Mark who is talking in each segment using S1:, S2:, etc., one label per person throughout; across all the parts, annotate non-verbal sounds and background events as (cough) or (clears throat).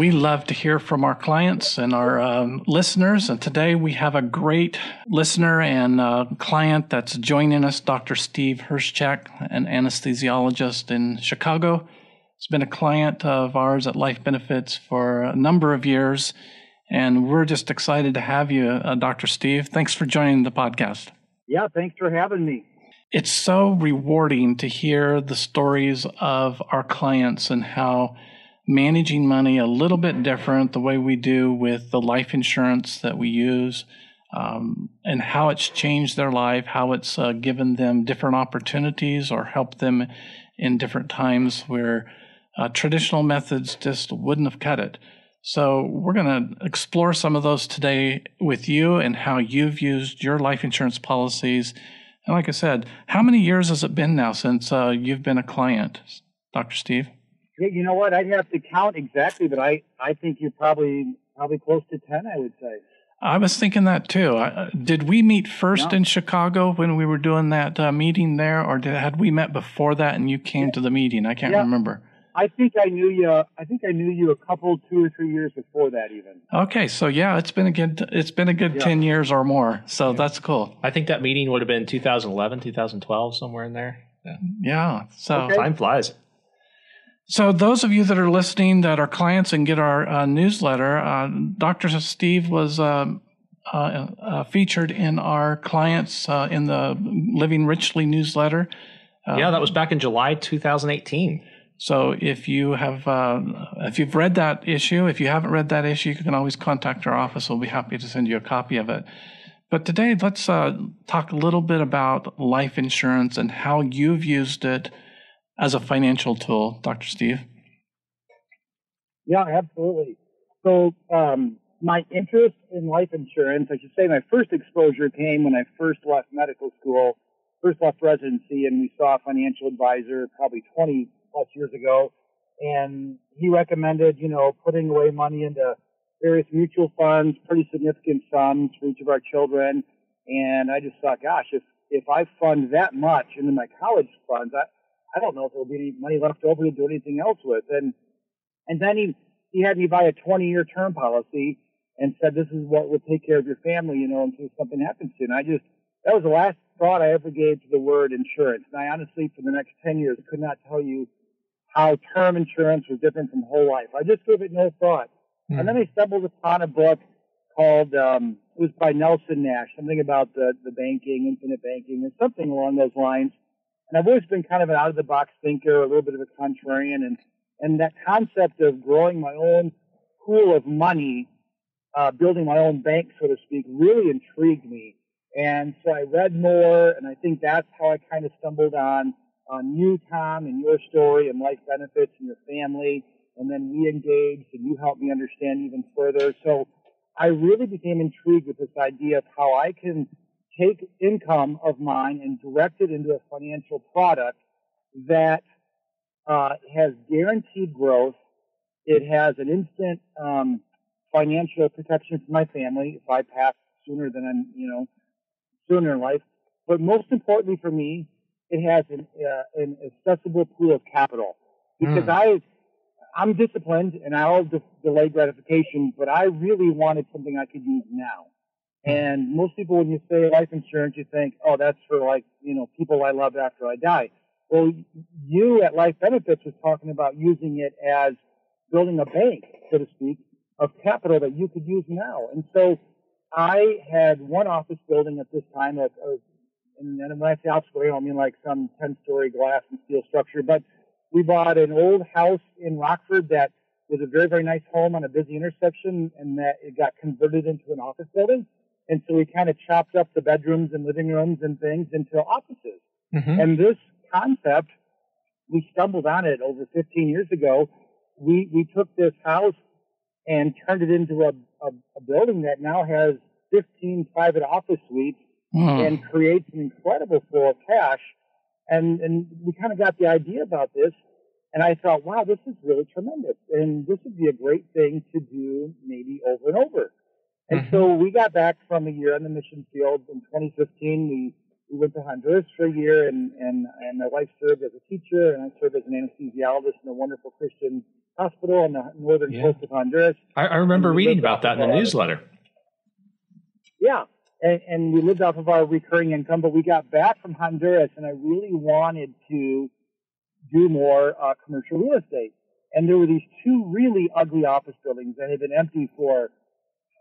S1: We love to hear from our clients and our um, listeners. And today we have a great listener and uh, client that's joining us, Dr. Steve Hryszczuk, an anesthesiologist in Chicago. He's been a client of ours at Life Benefits for a number of years. And we're just excited to have you, uh, Dr. Steve. Thanks for joining the podcast.
S2: Yeah, thanks for having me.
S1: It's so rewarding to hear the stories of our clients and how managing money a little bit different, the way we do with the life insurance that we use, um, and how it's changed their life, how it's uh, given them different opportunities or helped them in different times where uh, traditional methods just wouldn't have cut it. So, we're going to explore some of those today with you and how you've used your life insurance policies. And like I said, how many years has it been now since uh, you've been a client, Dr. Steve?
S2: You know what? I'd have to count exactly, but I, I think you're probably probably close to ten. I would say.
S1: I was thinking that too. Uh, did we meet first in Chicago when we were doing that uh, meeting there, or did, had we met before that and you came yeah. to the meeting? I can't yeah. remember.
S2: I think I knew you. I think I knew you a couple, two or three years before that, even.
S1: Okay, so yeah, it's been a good. It's been a good yeah. ten years or more. So that's cool.
S3: I think that meeting would have been 2011, 2012, somewhere in there.
S1: Yeah. Yeah. So
S3: okay. time flies.
S1: So, those of you that are listening that are clients and get our uh, newsletter, uh, Dr. Steve was uh, uh, uh featured in our clients uh, in the Living Richly newsletter.
S3: yeah, that was back in July 2018.
S1: So, if you have if you've read that issue, if you haven't read that issue, you can always contact our office. We'll be happy to send you a copy of it. But today, let's talk a little bit about life insurance and how you've used it as a financial tool, Dr. Steve?
S2: Yeah, absolutely. So, um, my interest in life insurance, I should say my first exposure came when I first left medical school, first left residency, and we saw a financial advisor probably 20 plus years ago. And he recommended, you know, putting away money into various mutual funds, pretty significant sums for each of our children. And I just thought, gosh, if, if I fund that much into my college funds, I, I don't know if there'll be any money left over to do anything else with. And and then he he had me buy a 20 year term policy and said this is what would take care of your family, you know, in case something happens to you. And I just that was the last thought I ever gave to the word insurance. And I honestly, for the next 10 years, could not tell you how term insurance was different from whole life. I just gave it no thought. Mm. And then I stumbled upon a book called um, it was by Nelson Nash, something about the the banking, infinite banking, and something along those lines. And I've always been kind of an out of the box thinker, a little bit of a contrarian, and and that concept of growing my own pool of money, uh, building my own bank, so to speak, really intrigued me. And so I read more, and I think that's how I kind of stumbled on on you, Tom, and your story and life benefits and your family. And then we engaged, and you helped me understand even further. So I really became intrigued with this idea of how I can take income of mine and direct it into a financial product that uh, has guaranteed growth. It has an instant um, financial protection for my family if I pass sooner than I'm, you know, sooner in life. But most importantly for me, it has an, uh, an accessible pool of capital because mm. I, I'm disciplined and I'll de- delay gratification, but I really wanted something I could use now. And most people, when you say life insurance, you think, oh, that's for like, you know, people I love after I die. Well, you at Life Benefits was talking about using it as building a bank, so to speak, of capital that you could use now. And so I had one office building at this time, of, uh, and when I say office building, I mean like some 10 story glass and steel structure, but we bought an old house in Rockford that was a very, very nice home on a busy intersection and that it got converted into an office building. And so we kind of chopped up the bedrooms and living rooms and things into offices. Mm-hmm. And this concept, we stumbled on it over 15 years ago. We, we took this house and turned it into a, a, a building that now has 15 private office suites mm. and creates an incredible flow of cash. And, and we kind of got the idea about this. And I thought, wow, this is really tremendous. And this would be a great thing to do maybe over and over. And mm-hmm. so we got back from a year on the mission field in 2015. We, we went to Honduras for a year and, and, and my wife served as a teacher and I served as an anesthesiologist in a wonderful Christian hospital on the northern
S3: Yeah.
S2: coast of Honduras.
S3: I, I remember reading about that in the
S2: our-
S3: newsletter.
S2: Yeah, and, and we lived off of our recurring income, but we got back from Honduras, and I really wanted to do more uh, commercial real estate. And there were these two really ugly office buildings that had been empty for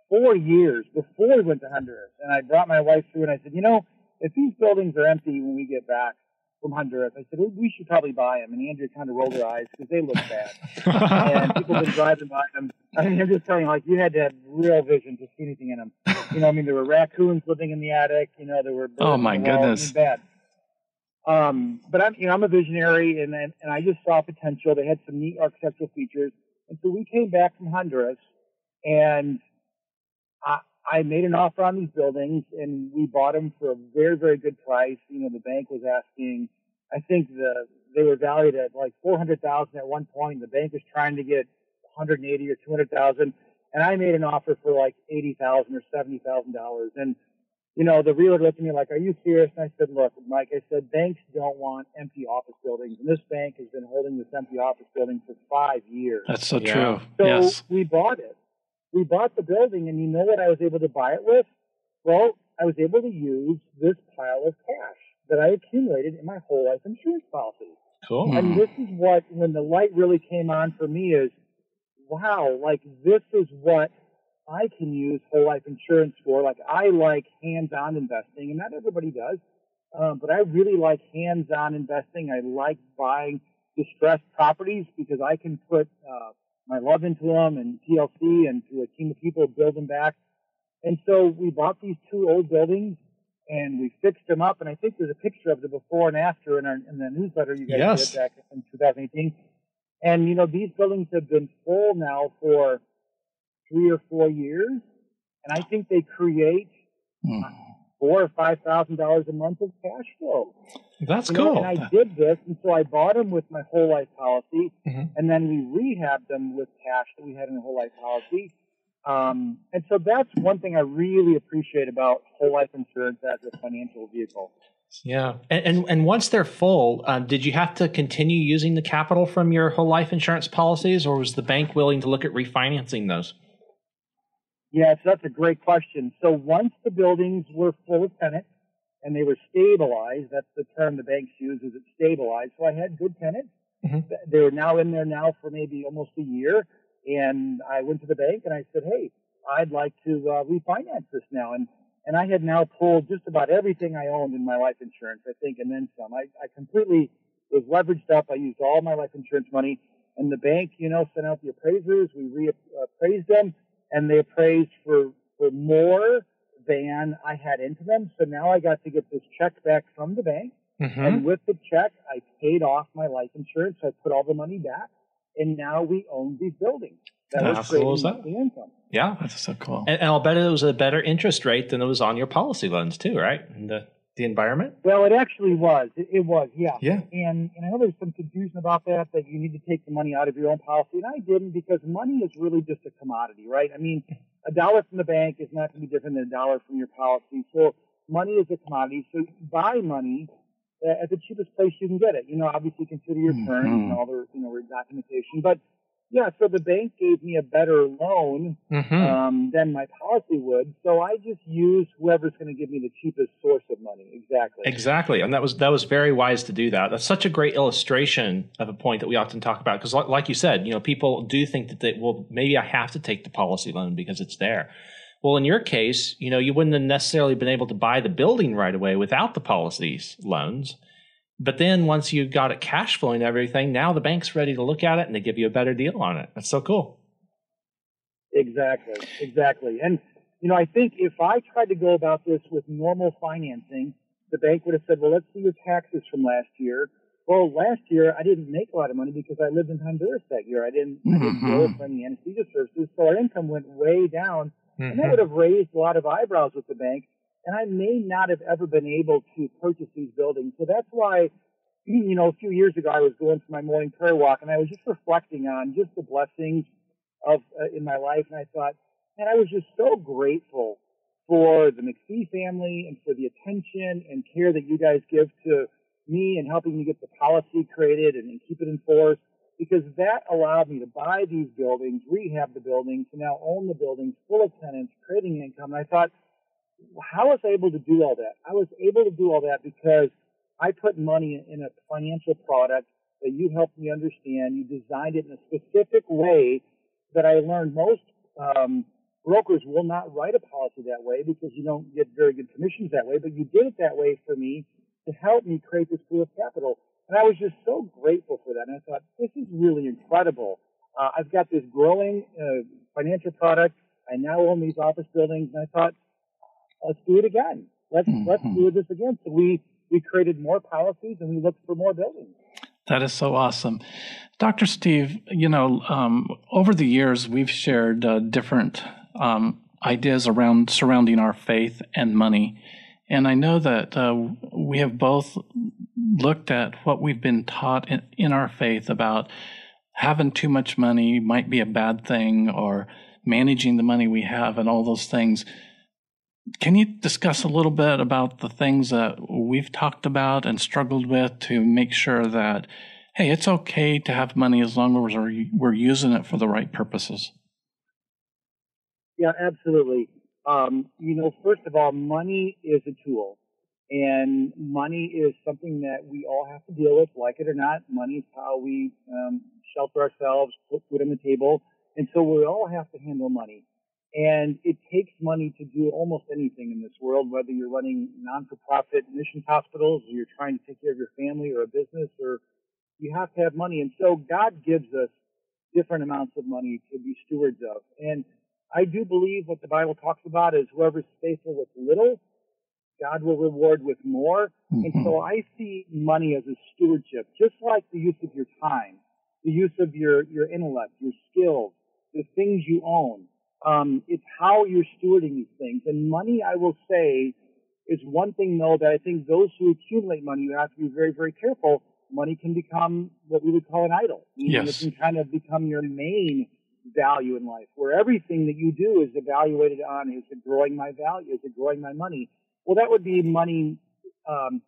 S2: four years before we went to Honduras. And I brought my wife through, and I said, you know, if these buildings are empty when we get back from Honduras, I said we should probably buy them. And Andrea kind of rolled her eyes because they look bad. (laughs) and people have been driving by them. I mean, I'm just telling you, like, you had to have real vision to see anything in them. You know, I mean, there were raccoons living in the attic. You know, there were birds
S1: Oh, my
S2: the walls. I mean,
S1: goodness.
S2: bad. Um, but I'm, you know, I'm a visionary, and and and I just saw potential. They had some neat architectural features, and so we came back from Honduras, and I, I made an offer on these buildings, and we bought them for a very, very good price. You know, the bank was asking, I think the they were valued at like four hundred thousand at one point. The bank was trying to get one hundred and eighty or two hundred thousand, and I made an offer for like eighty thousand or seventy thousand dollars. And you know, the realtor looked at me like, "Are you serious?" And I said, "Look, Mike," I said, "banks don't want empty office buildings, and this bank has been holding this empty office building for five years."
S1: That's so
S3: Yeah.
S1: true.
S2: So
S1: yes.
S2: we bought it. We bought the building, and you know what I was able to buy it with? Well, I was able to use this pile of cash that I accumulated in my whole life insurance policy.
S3: cool.
S1: Hmm.
S2: And this is what, when the light really came on for me, is wow, like this is what I can use whole life insurance for. Like I like hands-on investing, and not everybody does, um, but I really like hands-on investing. I like buying distressed properties because I can put uh, my love into them and TLC and to a team of people build them back. And so we bought these two old buildings and we fixed them up. And I think there's a picture of the before and after in, our, in the newsletter you guys
S3: Yes.
S2: did back in 2018. And you know these buildings have been full now for three or four years, and I think they create
S1: Hmm.
S2: four or five thousand dollars a month of cash flow.
S3: That's
S2: You know,
S3: cool.
S2: and I did this, and so I bought them with my whole life policy,
S3: Mhm.
S2: and then we rehabbed them with cash that we had in the whole life policy. Um, and so that's one thing I really appreciate about whole life insurance as a financial vehicle.
S3: Yeah, and and, and once they're full, um, did you have to continue using the capital from your whole life insurance policies, or was the bank willing to look at refinancing those?
S2: Yes, that's a great question. So once the buildings were full of tenants and they were stabilized, that's the term the banks use, is it stabilized. So I had good tenants.
S3: Mhm.
S2: They were now in there now for maybe almost a year. And I went to the bank and I said, hey, I'd like to uh, refinance this now. And, and I had now pulled just about everything I owned in my life insurance, I think, and then some. I, I completely was leveraged up. I used all my life insurance money. And the bank, you know, sent out the appraisers. We reappraised them and they appraised for for more than I had into them. So now I got to get this check back from the bank,
S3: Mm-hmm.
S2: and with the check, I paid off my life insurance. I put all the money back, and now we own these buildings. That
S3: How
S2: was
S3: cool is that?
S2: monthly income.
S3: Yeah,
S1: That's so cool.
S3: and, and I'll bet it was a better interest rate than it was on your policy loans too, right? And the the environment.
S2: Well, it actually was. It, it was, yeah.
S3: Yeah.
S2: And and I know there's some confusion about that that you need to take the money out of your own policy, and I didn't because money is really just a commodity, right? I mean, a dollar from the bank is not going to be different than a dollar from your policy. So money is a commodity. So you buy money uh, at the cheapest place you can get it. You know, obviously consider your terms and
S1: Mhm.
S2: all the you know documentation, but yeah. So the bank gave me a better loan
S3: Mm-hmm.
S2: um, than my policy would. So I just use whoever's going to give me the cheapest source of money. Exactly.
S3: Exactly, and that was that was very wise to do that. That's such a great illustration of a point that we often talk about because, like you said, you know, people do think that they well, maybe I have to take the policy loan because it's there. Well, in your case, you know, you wouldn't have necessarily been able to buy the building right away without the policies loans. But then once you got it cash flowing everything, now the bank's ready to look at it and they give you a better deal on it. That's so cool.
S2: Exactly, exactly. And you know, I think if I tried to go about this with normal financing, the bank would have said, "Well, let's see your taxes from last year." Well, last year I didn't make a lot of money because I lived in Honduras that year. I didn't, I didn't go for any anesthesia services, so our income went way down, and that
S3: Mhm.
S2: would have raised a lot of eyebrows with the bank. And I may not have ever been able to purchase these buildings. So that's why, (clears throat) you know, a few years ago I was going for my morning prayer walk, and I was just reflecting on just the blessings of uh, in my life, and I thought, man, I was just so grateful for the McFie family and for the attention and care that you guys give to me and helping me get the policy created and, and keep it enforced. because that allowed me to buy these buildings, rehab the buildings, to now own the buildings full of tenants, creating income. And I thought, how was I able to do all that? I was able to do all that because I put money in a financial product that you helped me understand. You designed it in a specific way that I learned most um, brokers will not write a policy that way because you don't get very good commissions that way. But you did it that way for me to help me create this pool of capital. And I was just so grateful for that. And I thought, this is really incredible. Uh, I've got this growing uh, financial product. I now own these office buildings. And I thought, let's do it again. Let's, mm-hmm. let's do this again. So we, we created more policies and we looked for more buildings.
S1: That is so awesome. Dr. Steve, you know, um, over the years, we've shared uh, different um, ideas around surrounding our faith and money. And I know that uh, we have both looked at what we've been taught in, in our faith about having too much money might be a bad thing or managing the money we have and all those things. Can you discuss a little bit about the things that we've talked about and struggled with to make sure that, hey, it's okay to have money as long as we're, we're using it for the right purposes?
S2: Yeah, absolutely. Um, you know, first of all, money is a tool. And money is something that we all have to deal with, like it or not. Money is how we um, shelter ourselves, put food on the table. And so we all have to handle money. And it takes money to do almost anything in this world, whether you're running non-for-profit missions hospitals, or you're trying to take care of your family or a business, or you have to have money. And so God gives us different amounts of money to be stewards of. And I do believe what the Bible talks about is whoever's faithful with little, God will reward with more. Mm-hmm. And so I see money as a stewardship, just like the use of your time, the use of your, your intellect, your skills, the things you own. Um, it's how you're stewarding these things. And money, I will say, is one thing though that I think those who accumulate money, you have to be very, very careful. Money can become what we would call an idol.
S1: Yes.
S2: It can kind of become your main value in life, where everything that you do is evaluated on is it growing my value, is it growing my money? Well, that would be money um,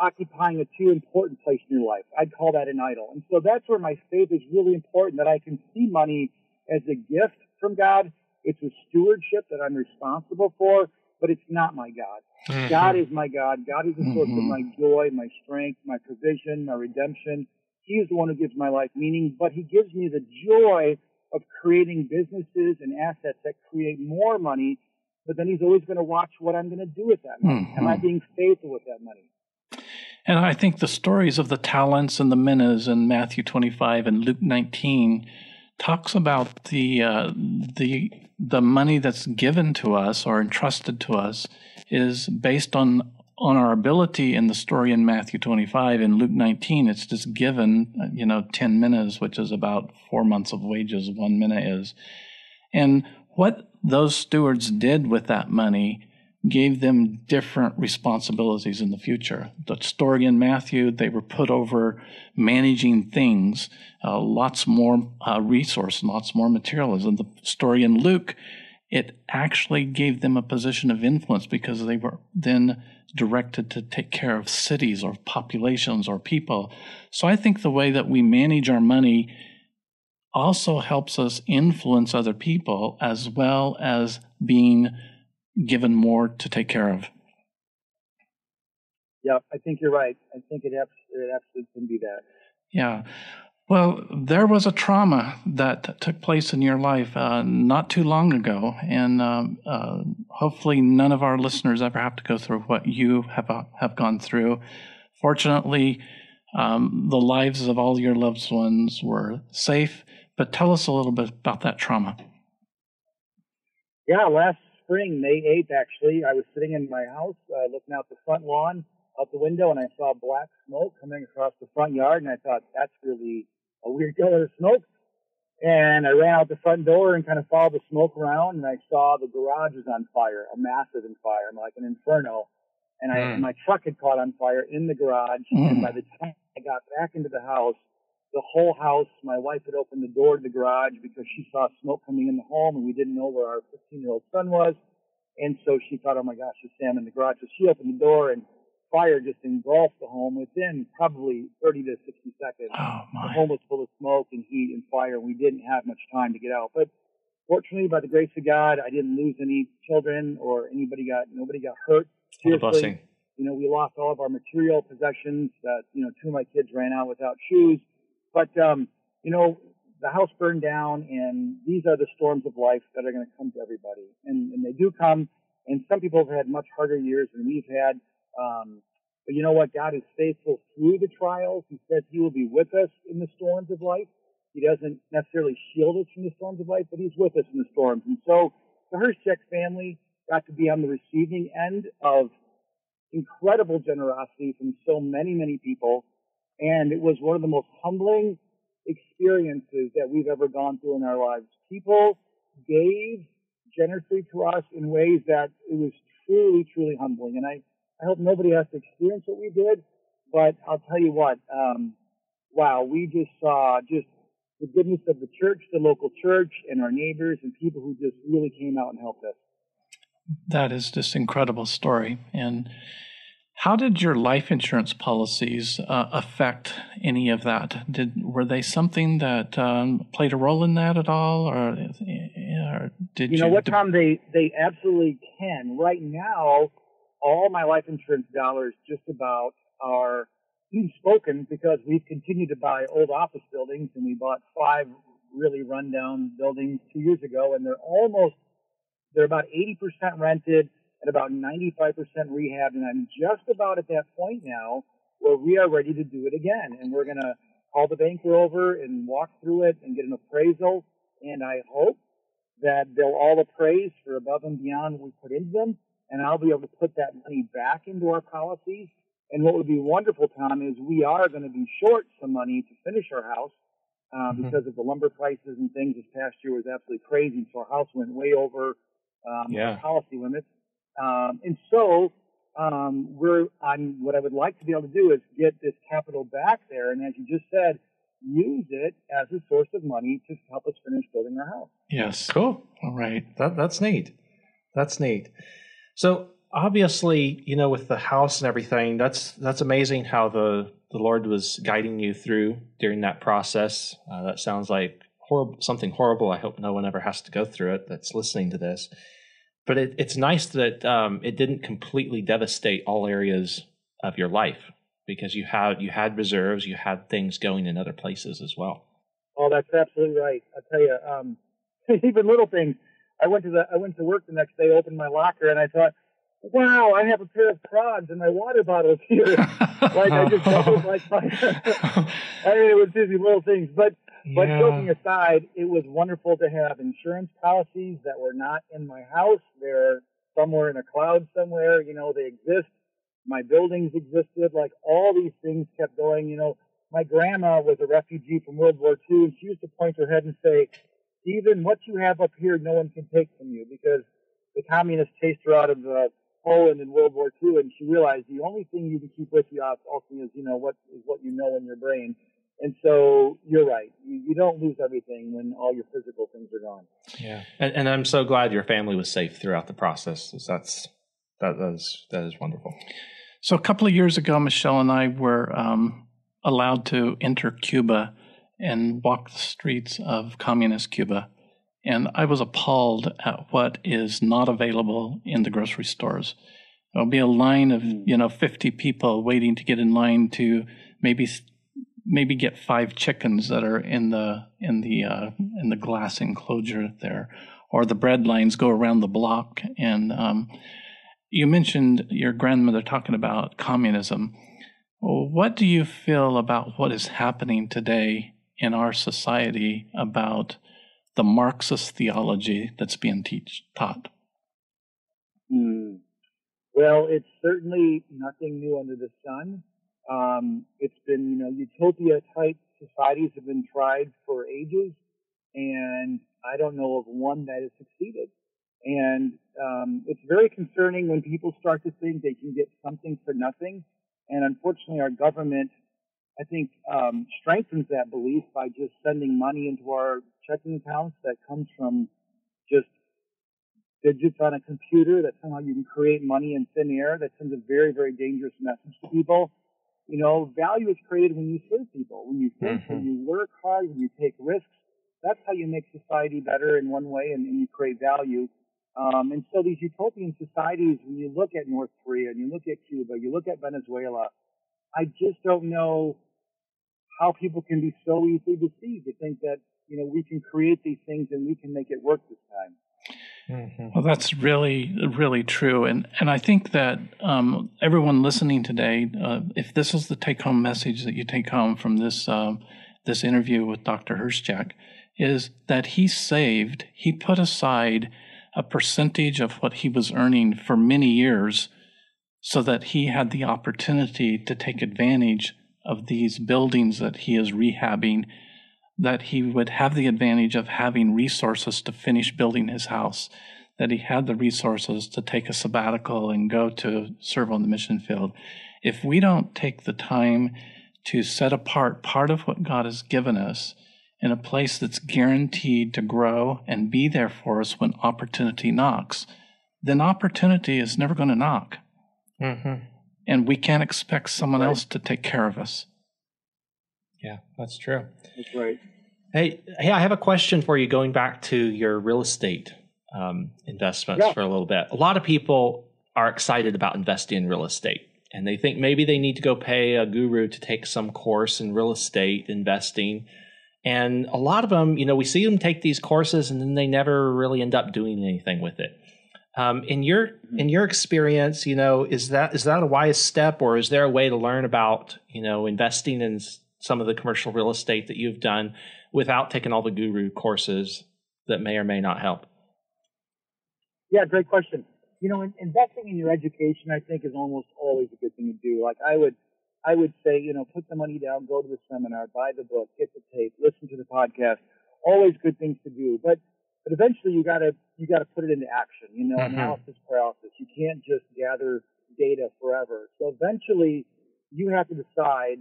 S2: occupying a too important place in your life. I'd call that an idol. And so that's where my faith is really important, that I can see money as a gift from God. It's a stewardship that I'm responsible for, but it's not my God. Mm-hmm. God is my God. God is the source mm-hmm. of my joy, my strength, my provision, my redemption. He is the one who gives my life meaning, but he gives me the joy of creating businesses and assets that create more money. But then he's always going to watch what I'm going to do with that money. Mm-hmm. Am I mm-hmm. being faithful with that money?
S1: And I think the stories of the talents and the minas in Matthew 25 and Luke 19 talks about the uh, the the money that's given to us or entrusted to us is based on on our ability in the story in Matthew 25 in Luke 19, it's just given, uh, you know, 10 minas, which is about four months of wages, one mina is. And what those stewards did with that money gave them different responsibilities in the future. The story in Matthew, they were put over managing things, uh, lots more uh, resource, and lots more materials. In the story in Luke, it actually gave them a position of influence because they were then directed to take care of cities or populations or people. So I think the way that we manage our money also helps us influence other people as well as being given more to take care of.
S2: Yeah, I think you're right. I think it, it absolutely can be that.
S1: Yeah. Well, there was a trauma that took place in your life uh, not too long ago, and uh, uh, hopefully, none of our listeners ever have to go through what you have uh, have gone through. Fortunately, um, the lives of all your loved ones were safe. But tell us a little bit about that trauma.
S2: Yeah, last spring, May eighth, actually, I was sitting in my house, uh, looking out the front lawn, out the window, and I saw black smoke coming across the front yard, and I thought that's really a weird color of smoke. And I ran out the front door and kind of followed the smoke around, and I saw the garage was on fire, a massive in fire, like an inferno. And I, mm. my truck had caught on fire in the garage. Mm. And by the time I got back into the house, the whole house, my wife had opened the door to the garage because she saw smoke coming in the home, and we didn't know where our 15 year old son was. And so she thought, oh my gosh, there's Sam in the garage. So she opened the door and fire just engulfed the home within probably 30 to 60 seconds.
S1: Oh,
S2: The home was full of smoke and heat and fire, and we didn't have much time to get out. But fortunately, by the grace of God, I didn't lose any children or anybody got nobody got hurt. Seriously, you know, we lost all of our material possessions. That you know, two of my kids ran out without shoes. But um, you know, the house burned down, and these are the storms of life that are going to come to everybody, and, and they do come. And some people have had much harder years than we've had. Um, but you know what? God is faithful through the trials. He says He will be with us in the storms of life. He doesn't necessarily shield us from the storms of life, but He's with us in the storms. And so the Hryszczuk family got to be on the receiving end of incredible generosity from so many, many people. And it was one of the most humbling experiences that we've ever gone through in our lives. People gave generously to us in ways that it was truly, truly humbling. And I, I hope nobody has to experience what we did, but I'll tell you what, um, wow, we just saw just the goodness of the church, the local church, and our neighbors and people who just really came out and helped us.
S1: That is just incredible story. And how did your life insurance policies uh, affect any of that? Did were they something that um, played a role in that at all, or, or did
S2: You
S1: you?
S2: know what, Tom? They they absolutely can. Right now, all my life insurance dollars just about are spoken because we've continued to buy old office buildings, and we bought five really rundown buildings two years ago, and they're almost they're about 80% rented and about 95% rehab, and I'm just about at that point now where we are ready to do it again, and we're gonna call the banker over and walk through it and get an appraisal, and I hope that they'll all appraise for above and beyond what we put into them, and I'll be able to put that money back into our policies. And what would be wonderful, Tom, is we are going to be short some money to finish our house uh,
S3: Mhm.
S2: because of the lumber prices and things. This past year was absolutely crazy, so our house went way over um,
S3: Yeah.
S2: policy limits. Um, and so um, we're I'm, what I would like to be able to do is get this capital back there, and as you just said, use it as a source of money to help us finish building our house.
S1: yes.
S3: Cool.
S1: All right.
S3: That that's neat. That's neat. So obviously, you know, with the house and everything, that's that's amazing how the the Lord was guiding you through during that process. Uh, that sounds like horrible, something horrible. I hope no one ever has to go through it. That's listening to this. But it, it's nice that um, it didn't completely devastate all areas of your life because you had you had reserves, you had things going in other places as well.
S2: Oh, that's absolutely right. I tell you, um, (laughs) even little things. I went to the I went to work the next day, opened my locker, and I thought, "Wow, I have a pair of prods and my water bottles here." (laughs) like I just doubled my. (laughs) (laughs) I mean, it was just these little things, but but joking aside, it was wonderful to have insurance policies that were not in my house. They're somewhere in a cloud somewhere. You know, they exist. My buildings existed. Like all these things kept going. You know, my grandma was a refugee from World War II, and she used to point her head and say, "Stephen, what you have up here, no one can take from you because the communists chased her out of uh, Poland in World War II, and she realized the only thing you can keep with you ultimately is, you know, what is what you know in your brain." And so you're right. You, you don't lose everything when all your physical things are gone.
S3: Yeah, and, and I'm so glad your family was safe throughout the process. 'cause That's that is that is wonderful.
S1: So a couple of years ago, Michelle and I were um, allowed to enter Cuba and walk the streets of communist Cuba. And I was appalled at what is not available in the grocery stores. There'll be a line of, you know, 50 people waiting to get in line to maybe maybe get five chickens that are in the in the uh, in the glass enclosure there, or the bread lines go around the block. And um, you mentioned your grandmother talking about communism. What do you feel about what is happening today in our society about the Marxist theology that's being teach, taught?
S2: Hmm. Well, it's certainly nothing new under the sun. Um, it's been, you know, utopia type societies have been tried for ages, and I don't know of one that has succeeded. And um, it's very concerning when people start to think they can get something for nothing. And unfortunately, our government, I think, um, strengthens that belief by just sending money into our checking accounts that comes from just digits on a computer that somehow you can create money in thin air that sends a very, very dangerous message to people. You know, value is created when you serve people, when you think, mm-hmm. when you work hard, when you take risks. That's how you make society better in one way and, and you create value. Um, and so these utopian societies, when you look at North Korea and you look at Cuba, you look at Venezuela, I just don't know how people can be so easily deceived to think that, you know, we can create these things and we can make it work this time.
S1: Mm-hmm. Well, that's really, really true, and and I think that um, everyone listening today, uh, if this is the take-home message that you take home from this uh, this interview with Dr. Hryszczuk, is that he saved, he put aside a percentage of what he was earning for many years, so that he had the opportunity to take advantage of these buildings that he is rehabbing that he would have the advantage of having resources to finish building his house, that he had the resources to take a sabbatical and go to serve on the mission field. If we don't take the time to set apart part of what God has given us in a place that's guaranteed to grow and be there for us when opportunity knocks, then opportunity is never going to knock. Mm-hmm. And we can't expect someone right. else to take care of us.
S3: Yeah, that's true.
S2: That's right.
S3: Hey, hey, I have a question for you. Going back to your real estate um, investments yeah. for a little bit. A lot of people are excited about investing in real estate, and they think maybe they need to go pay a guru to take some course in real estate investing. And a lot of them, you know, we see them take these courses, and then they never really end up doing anything with it. Um, in your mm-hmm. in your experience, you know, is that is that a wise step, or is there a way to learn about you know investing in some of the commercial real estate that you've done without taking all the guru courses that may or may not help?
S2: Yeah, great question. You know, in, investing in your education, I think, is almost always a good thing to do. Like I would, I would say, you know, put the money down, go to the seminar, buy the book, get the tape, listen to the podcast. Always good things to do, but but eventually you gotta you gotta put it into action. You know, mm-hmm. analysis paralysis. You can't just gather data forever. So eventually, you have to decide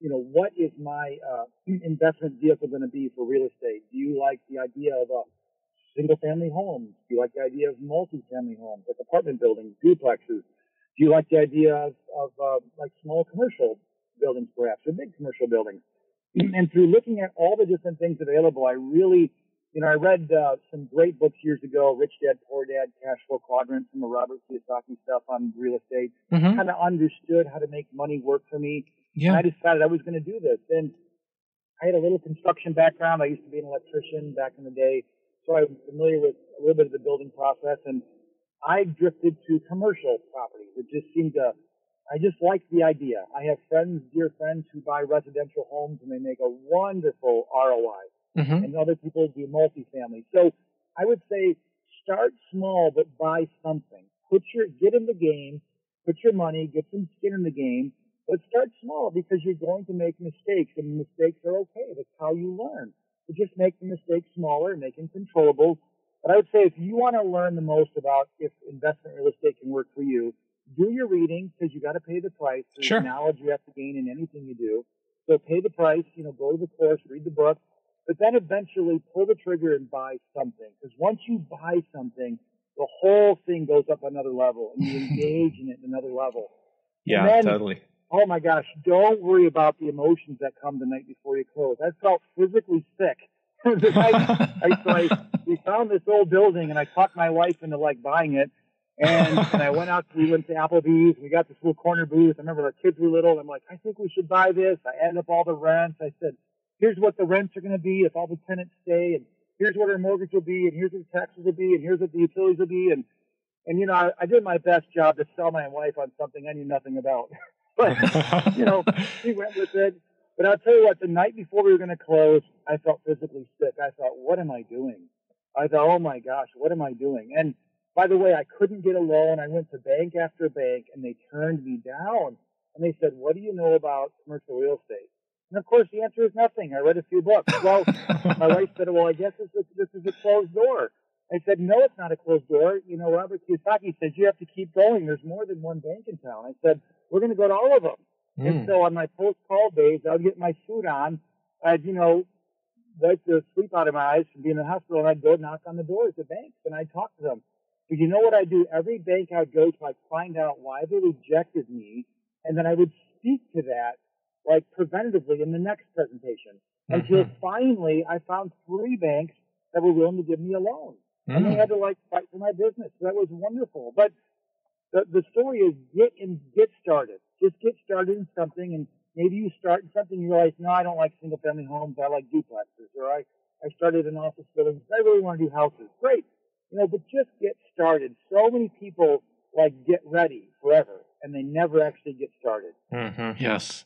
S2: you know, what is my uh, (clears throat) investment vehicle going to be for real estate? Do you like the idea of a single family home? Do you like the idea of multi-family homes, like apartment buildings, duplexes? Do you like the idea of, of uh, like small commercial buildings, perhaps, or big commercial buildings? (clears throat) And through looking at all the different things available, I really, you know, I read uh, some great books years ago, Rich Dad, Poor Dad, Cash Flow Quadrant, some of Robert Kiyosaki stuff on real estate. Mm-hmm. Kind of understood how to make money work for me. Yeah. And I decided I was going to do this. And I had a little construction background. I used to be an electrician back in the day. So I'm familiar with a little bit of the building process. And I drifted to commercial properties. It just seemed to, I just liked the idea. I have friends, dear friends, who buy residential homes and they make a wonderful ROI. Mm-hmm. And other people do multifamily. So I would say start small, but buy something. Put your, get in the game, put your money, get some skin in the game, but start small because you're going to make mistakes and mistakes are okay. That's how you learn. So just make the mistakes smaller, make them controllable. But I would say if you want to learn the most about if investment real estate can work for you, do your reading because you got to pay the price. There's sure. knowledge you have to gain in anything you do. So pay the price, you know, go to the course, read the book, but then eventually pull the trigger and buy something. Because once you buy something, the whole thing goes up another level and you (laughs) engage in it another level.
S3: Yeah, then, totally
S2: oh my gosh, don't worry about the emotions that come the night before you close. I felt physically sick. (laughs) I, I, so I, we found this old building and I talked my wife into like buying it. And, (laughs) and I went out, we went to Applebee's, we got this little corner booth. I remember our kids were little. And I'm like, I think we should buy this. I added up all the rents. I said, here's what the rents are going to be if all the tenants stay. And here's what our mortgage will be. And here's what the taxes will be. And here's what the utilities will be. And, and you know, I, I did my best job to sell my wife on something I knew nothing about. (laughs) But, you know, (laughs) we went with it. But I'll tell you what, the night before we were going to close, I felt physically sick. I thought, what am I doing? I thought, oh my gosh, what am I doing? And by the way, I couldn't get a loan. I went to bank after bank and they turned me down. And they said, what do you know about commercial real estate? And of course, the answer is nothing. I read a few books. Well, (laughs) my wife said, well, I guess this is, this is a closed door. I said, no, it's not a closed door. You know, Robert Kiyosaki says you have to keep going. There's more than one bank in town. I said, we're going to go to all of them. Mm. And so on my post call days, I'd get my suit on. I'd, you know, wipe the sleep out of my eyes from being in the hospital and I'd go knock on the doors of banks and I'd talk to them. But you know what I do? Every bank I would go to, I'd find out why they rejected me, and then I would speak to that like preventatively in the next presentation. Mm-hmm. Until finally I found three banks that were willing to give me a loan. Mm-hmm. And they mm. had to like fight for my business. So that was wonderful. But the, the story is get and get started. Just get started in something and maybe you start in something you realize, no, I don't like single family homes. I like duplexes or I, I started an office building. I really want to do houses. Great. You know, but just get started. So many people like get ready forever and they never actually get started.
S1: Mm-hmm. Yes.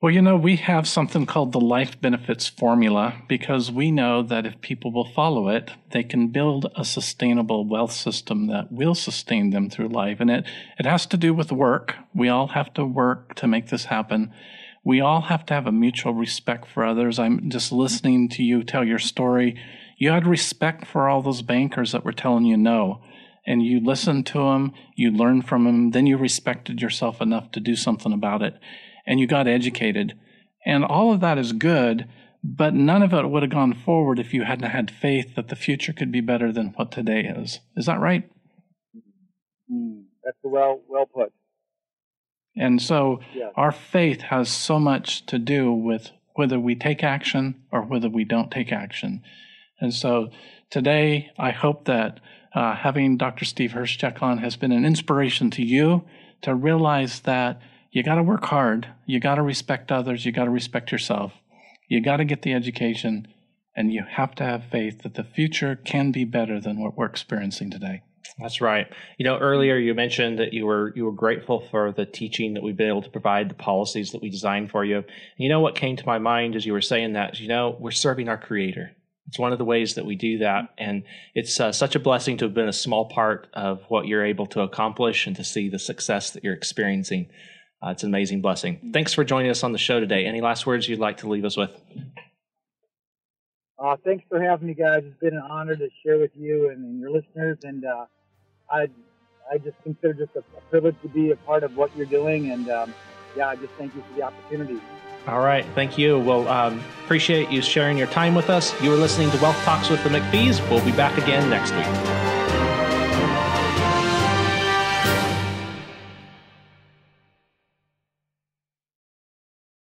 S1: Well, you know, we have something called the life benefits formula because we know that if people will follow it, they can build a sustainable wealth system that will sustain them through life. And it, it has to do with work. We all have to work to make this happen. We all have to have a mutual respect for others. I'm just listening to you tell your story. You had respect for all those bankers that were telling you no and you listened to them, you learned from them, then you respected yourself enough to do something about it, and you got educated. And all of that is good, but none of it would have gone forward if you hadn't had faith that the future could be better than what today is. Is that right?
S2: Mm, that's well well put.
S1: And so yeah. our faith has so much to do with whether we take action or whether we don't take action. And so today, I hope that uh, having Dr. Steve Hryszczuk on has been an inspiration to you to realize that you got to work hard, you got to respect others, you got to respect yourself, you got to get the education, and you have to have faith that the future can be better than what we're experiencing today.
S3: That's right. You know, earlier you mentioned that you were you were grateful for the teaching that we've been able to provide, the policies that we designed for you. And you know what came to my mind as you were saying that? You know, we're serving our Creator. It's one of the ways that we do that. And it's uh, such a blessing to have been a small part of what you're able to accomplish and to see the success that you're experiencing. Uh, it's an amazing blessing. Thanks for joining us on the show today. Any last words you'd like to leave us with?
S2: Uh, thanks for having me, guys. It's been an honor to share with you and, and your listeners. And uh, I, I just consider this a, a, privilege to be a part of what you're doing. And um, yeah, I just thank you for the opportunity.
S3: All right. Thank you. Well, um, appreciate you sharing your time with us. You were listening to Wealth Talks with the McFies. We'll be back again next week.